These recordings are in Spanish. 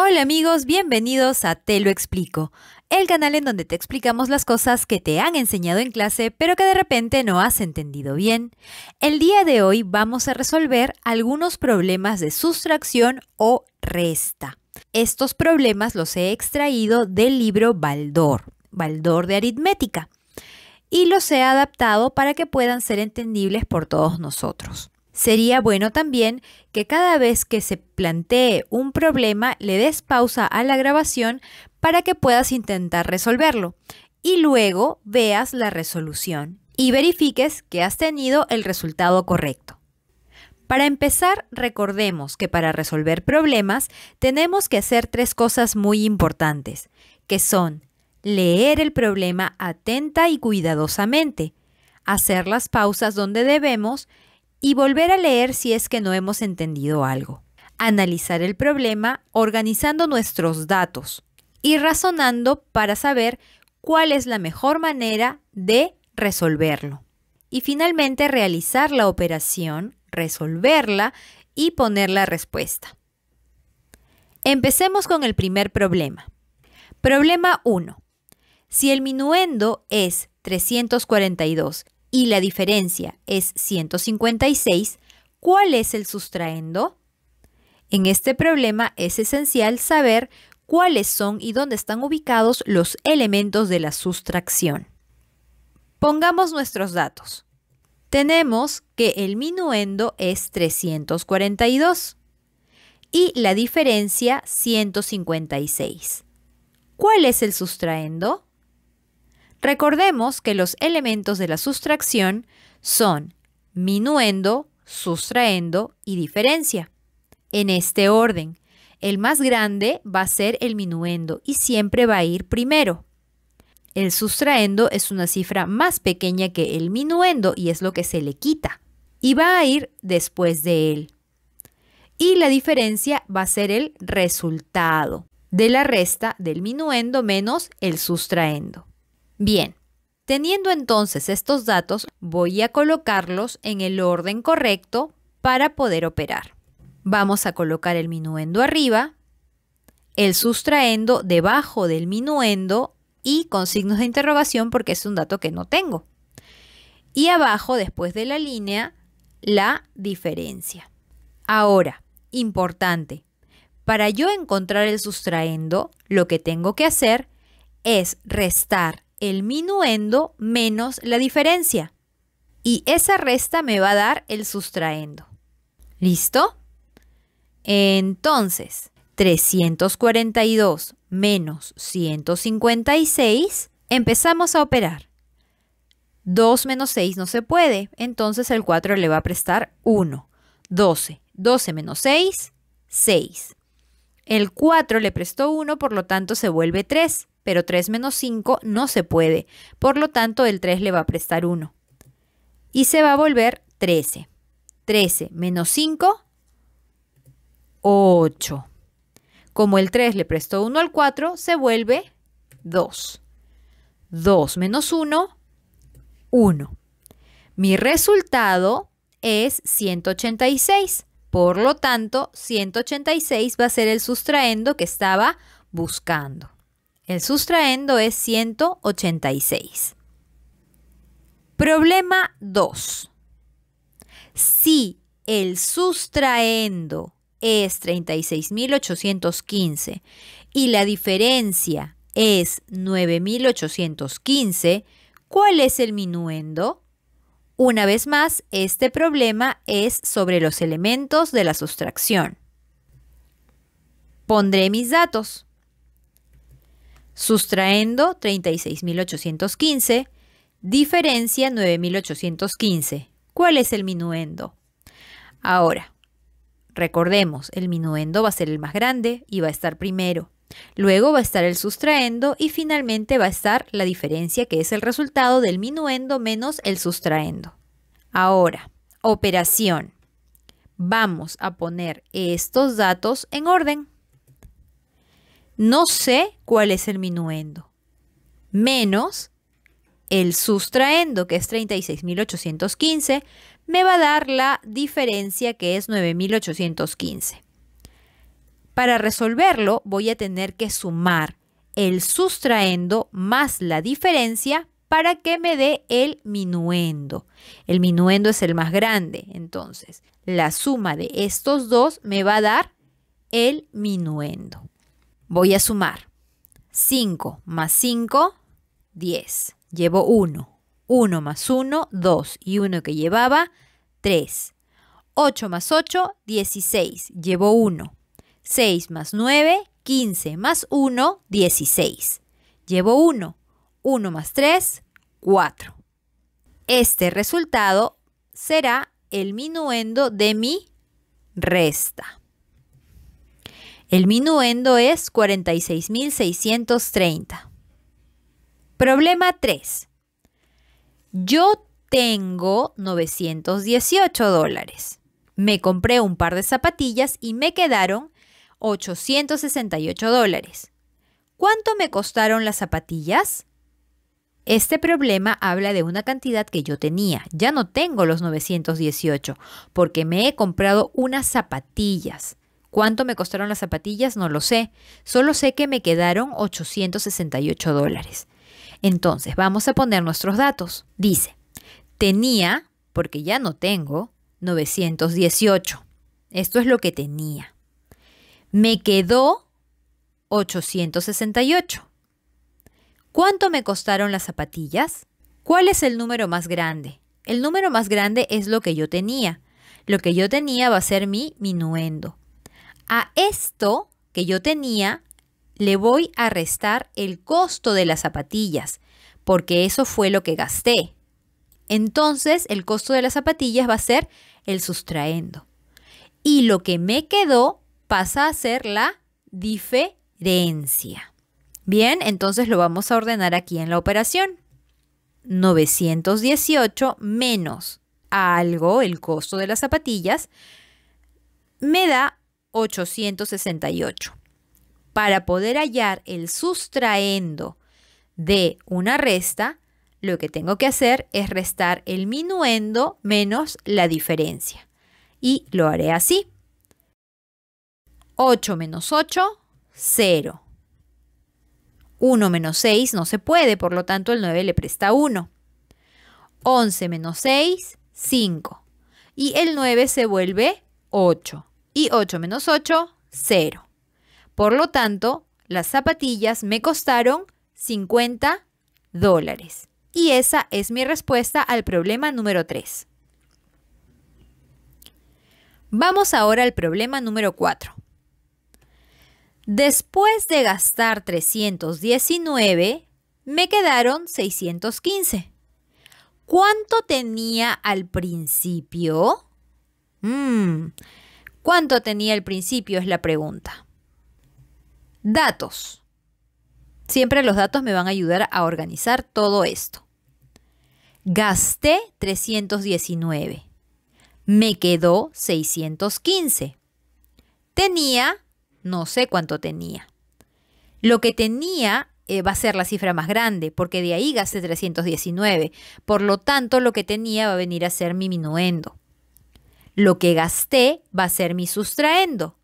Hola amigos, bienvenidos a Te lo explico, el canal en donde te explicamos las cosas que te han enseñado en clase pero que de repente no has entendido bien. El día de hoy vamos a resolver algunos problemas de sustracción o resta. Estos problemas los he extraído del libro Baldor, Baldor de aritmética, y los he adaptado para que puedan ser entendibles por todos nosotros. Sería bueno también que cada vez que se plantee un problema le des pausa a la grabación para que puedas intentar resolverlo y luego veas la resolución y verifiques que has tenido el resultado correcto. Para empezar, recordemos que para resolver problemas tenemos que hacer tres cosas muy importantes, que son leer el problema atenta y cuidadosamente, hacer las pausas donde debemos y volver a leer si es que no hemos entendido algo. Analizar el problema organizando nuestros datos y razonando para saber cuál es la mejor manera de resolverlo. Y finalmente realizar la operación, resolverla y poner la respuesta. Empecemos con el primer problema. Problema 1. Si el minuendo es 342 y la diferencia es 156, ¿cuál es el sustraendo? En este problema es esencial saber cuáles son y dónde están ubicados los elementos de la sustracción. Pongamos nuestros datos. Tenemos que el minuendo es 342 y la diferencia 156. ¿Cuál es el sustraendo? Recordemos que los elementos de la sustracción son minuendo, sustraendo y diferencia. En este orden, el más grande va a ser el minuendo y siempre va a ir primero. El sustraendo es una cifra más pequeña que el minuendo y es lo que se le quita. Y va a ir después de él. Y la diferencia va a ser el resultado de la resta del minuendo menos el sustraendo. Bien, teniendo entonces estos datos, voy a colocarlos en el orden correcto para poder operar. Vamos a colocar el minuendo arriba, el sustraendo debajo del minuendo y con signos de interrogación porque es un dato que no tengo. Y abajo, después de la línea, la diferencia. Ahora, importante, para yo encontrar el sustraendo, lo que tengo que hacer es restar el minuendo menos la diferencia. Y esa resta me va a dar el sustraendo. ¿Listo? Entonces, 342 menos 156, empezamos a operar. 2 menos 6 no se puede, entonces el 4 le va a prestar 1. 12. 12 menos 6, 6. El 4 le prestó 1, por lo tanto se vuelve 3 pero 3 menos 5 no se puede. Por lo tanto, el 3 le va a prestar 1. Y se va a volver 13. 13 menos 5, 8. Como el 3 le prestó 1 al 4, se vuelve 2. 2 menos 1, 1. Mi resultado es 186. Por lo tanto, 186 va a ser el sustraendo que estaba buscando. El sustraendo es 186. Problema 2. Si el sustraendo es 36.815 y la diferencia es 9.815, ¿cuál es el minuendo? Una vez más, este problema es sobre los elementos de la sustracción. Pondré mis datos sustraendo 36.815, diferencia 9.815. ¿Cuál es el minuendo? Ahora, recordemos, el minuendo va a ser el más grande y va a estar primero. Luego va a estar el sustraendo y finalmente va a estar la diferencia que es el resultado del minuendo menos el sustraendo. Ahora, operación. Vamos a poner estos datos en orden. No sé cuál es el minuendo. Menos el sustraendo, que es 36.815, me va a dar la diferencia, que es 9.815. Para resolverlo voy a tener que sumar el sustraendo más la diferencia para que me dé el minuendo. El minuendo es el más grande, entonces la suma de estos dos me va a dar el minuendo. Voy a sumar 5 más 5, 10. Llevo 1. 1 más 1, 2. Y 1 que llevaba, 3. 8 más 8, 16. Llevo 1. 6 más 9, 15 más 1, 16. Llevo 1. 1 más 3, 4. Este resultado será el minuendo de mi resta. El minuendo es 46.630. Problema 3. Yo tengo 918 dólares. Me compré un par de zapatillas y me quedaron 868 dólares. ¿Cuánto me costaron las zapatillas? Este problema habla de una cantidad que yo tenía. Ya no tengo los 918 porque me he comprado unas zapatillas. ¿Cuánto me costaron las zapatillas? No lo sé. Solo sé que me quedaron 868 dólares. Entonces, vamos a poner nuestros datos. Dice, tenía, porque ya no tengo, 918. Esto es lo que tenía. Me quedó 868. ¿Cuánto me costaron las zapatillas? ¿Cuál es el número más grande? El número más grande es lo que yo tenía. Lo que yo tenía va a ser mi minuendo. A esto que yo tenía le voy a restar el costo de las zapatillas, porque eso fue lo que gasté. Entonces el costo de las zapatillas va a ser el sustraendo. Y lo que me quedó pasa a ser la diferencia. Bien, entonces lo vamos a ordenar aquí en la operación. 918 menos algo, el costo de las zapatillas, me da 868. Para poder hallar el sustraendo de una resta, lo que tengo que hacer es restar el minuendo menos la diferencia. Y lo haré así. 8 menos 8, 0. 1 menos 6 no se puede, por lo tanto el 9 le presta 1. 11 menos 6, 5. Y el 9 se vuelve 8. Y 8 menos 8, 0. Por lo tanto, las zapatillas me costaron 50 dólares. Y esa es mi respuesta al problema número 3. Vamos ahora al problema número 4. Después de gastar 319, me quedaron 615. ¿Cuánto tenía al principio? Mm, ¿Cuánto tenía al principio es la pregunta. Datos. Siempre los datos me van a ayudar a organizar todo esto. Gasté 319. Me quedó 615. Tenía no sé cuánto tenía. Lo que tenía eh, va a ser la cifra más grande, porque de ahí gasté 319. Por lo tanto, lo que tenía va a venir a ser mi minuendo. Lo que gasté va a ser mi sustraendo.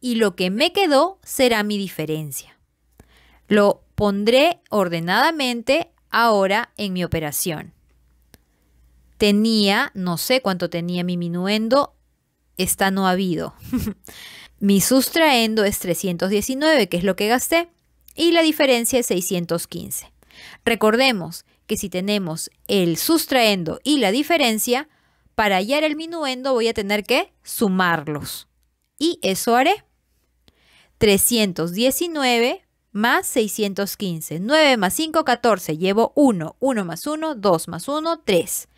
Y lo que me quedó será mi diferencia. Lo pondré ordenadamente ahora en mi operación. Tenía, no sé cuánto tenía mi minuendo, esta no ha habido. Mi sustraendo es 319, que es lo que gasté, y la diferencia es 615. Recordemos que si tenemos el sustraendo y la diferencia, para hallar el minuendo voy a tener que sumarlos. Y eso haré. 319 más 615. 9 más 5, 14. Llevo 1. 1 más 1, 2 más 1, 3.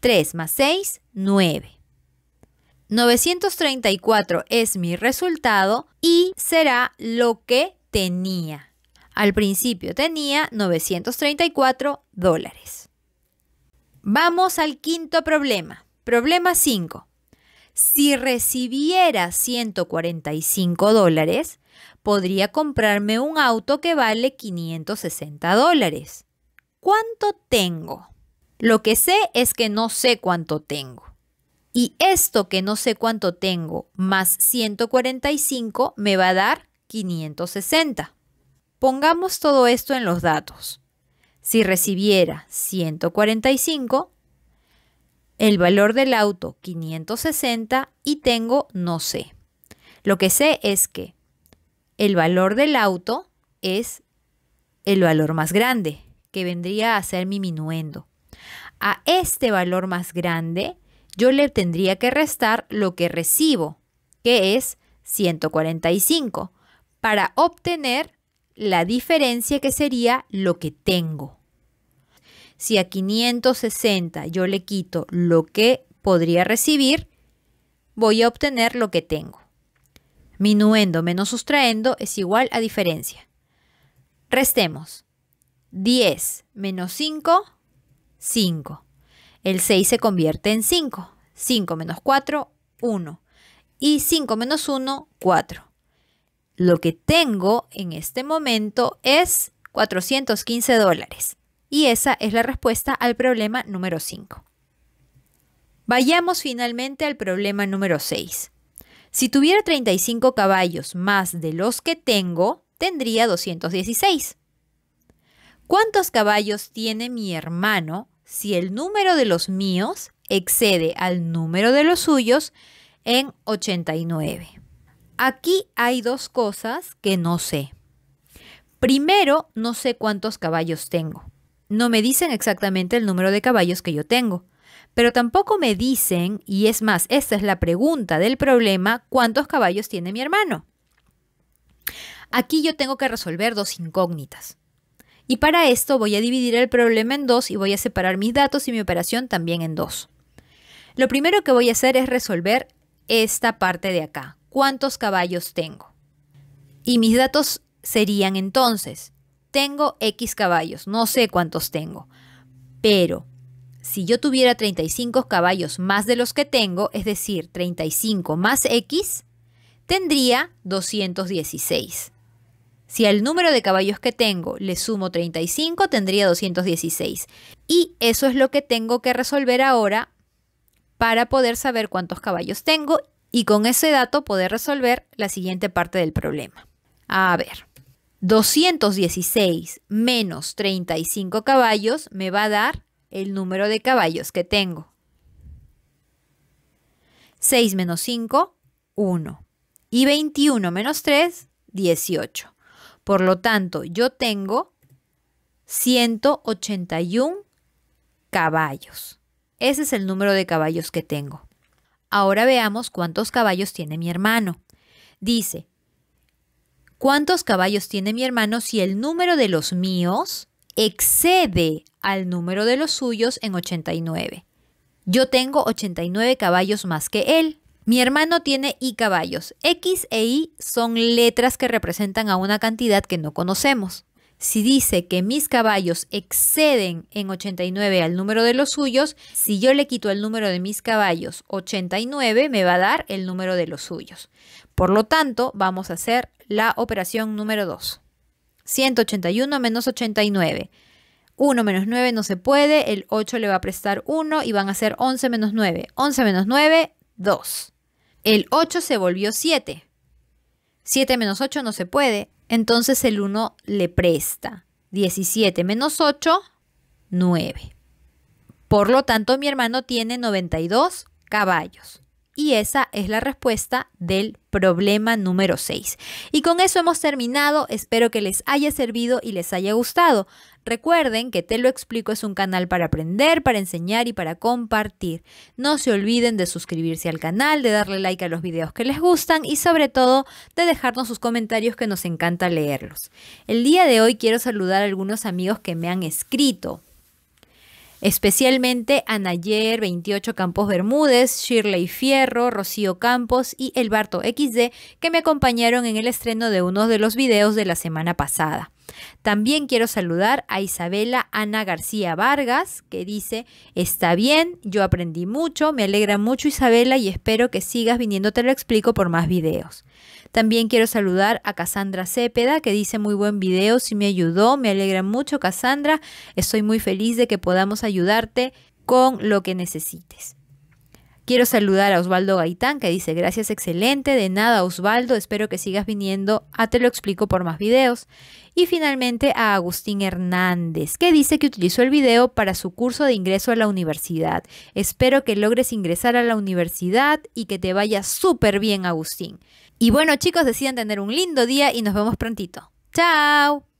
3 más 6, 9. 934 es mi resultado y será lo que tenía. Al principio tenía 934 dólares. Vamos al quinto problema. Problema 5. Si recibiera 145 dólares, podría comprarme un auto que vale 560 dólares. ¿Cuánto tengo? Lo que sé es que no sé cuánto tengo. Y esto que no sé cuánto tengo más 145 me va a dar 560. Pongamos todo esto en los datos. Si recibiera 145, el valor del auto 560 y tengo no sé. Lo que sé es que el valor del auto es el valor más grande, que vendría a ser mi minuendo. A este valor más grande yo le tendría que restar lo que recibo, que es 145, para obtener la diferencia que sería lo que tengo. Si a 560 yo le quito lo que podría recibir, voy a obtener lo que tengo. Minuendo menos sustraendo es igual a diferencia. Restemos. 10 menos 5, 5. El 6 se convierte en 5. 5 menos 4, 1. Y 5 menos 1, 4. Lo que tengo en este momento es 415 dólares. Y esa es la respuesta al problema número 5. Vayamos finalmente al problema número 6. Si tuviera 35 caballos más de los que tengo, tendría 216. ¿Cuántos caballos tiene mi hermano si el número de los míos excede al número de los suyos en 89. Aquí hay dos cosas que no sé. Primero, no sé cuántos caballos tengo. No me dicen exactamente el número de caballos que yo tengo. Pero tampoco me dicen, y es más, esta es la pregunta del problema, cuántos caballos tiene mi hermano. Aquí yo tengo que resolver dos incógnitas. Y para esto voy a dividir el problema en dos y voy a separar mis datos y mi operación también en dos. Lo primero que voy a hacer es resolver esta parte de acá. ¿Cuántos caballos tengo? Y mis datos serían entonces, tengo X caballos, no sé cuántos tengo, pero si yo tuviera 35 caballos más de los que tengo, es decir, 35 más X, tendría 216. Si al número de caballos que tengo le sumo 35, tendría 216. Y eso es lo que tengo que resolver ahora para poder saber cuántos caballos tengo y con ese dato poder resolver la siguiente parte del problema. A ver, 216 menos 35 caballos me va a dar el número de caballos que tengo. 6 menos 5, 1. Y 21 menos 3, 18. Por lo tanto, yo tengo 181 caballos. Ese es el número de caballos que tengo. Ahora veamos cuántos caballos tiene mi hermano. Dice, ¿cuántos caballos tiene mi hermano si el número de los míos excede al número de los suyos en 89? Yo tengo 89 caballos más que él. Mi hermano tiene I caballos. X e Y son letras que representan a una cantidad que no conocemos. Si dice que mis caballos exceden en 89 al número de los suyos, si yo le quito el número de mis caballos 89, me va a dar el número de los suyos. Por lo tanto, vamos a hacer la operación número 2. 181 menos 89. 1 menos 9 no se puede, el 8 le va a prestar 1 y van a ser 11 menos 9. 11 menos 9, 2. El 8 se volvió 7. 7 menos 8 no se puede. Entonces el 1 le presta. 17 menos 8, 9. Por lo tanto, mi hermano tiene 92 caballos. Y esa es la respuesta del problema número 6. Y con eso hemos terminado. Espero que les haya servido y les haya gustado. Recuerden que Te lo explico es un canal para aprender, para enseñar y para compartir. No se olviden de suscribirse al canal, de darle like a los videos que les gustan y sobre todo de dejarnos sus comentarios que nos encanta leerlos. El día de hoy quiero saludar a algunos amigos que me han escrito especialmente a Nayer 28 Campos Bermúdez, Shirley Fierro, Rocío Campos y El Barto XD que me acompañaron en el estreno de uno de los videos de la semana pasada. También quiero saludar a Isabela Ana García Vargas, que dice, está bien, yo aprendí mucho, me alegra mucho Isabela y espero que sigas viniendo, te lo explico por más videos. También quiero saludar a Cassandra Cepeda, que dice muy buen video, sí me ayudó, me alegra mucho Cassandra, estoy muy feliz de que podamos ayudarte con lo que necesites. Quiero saludar a Osvaldo Gaitán que dice gracias excelente, de nada Osvaldo, espero que sigas viniendo a Te lo explico por más videos. Y finalmente a Agustín Hernández que dice que utilizó el video para su curso de ingreso a la universidad. Espero que logres ingresar a la universidad y que te vaya súper bien Agustín. Y bueno chicos, decidan tener un lindo día y nos vemos prontito. ¡Chao!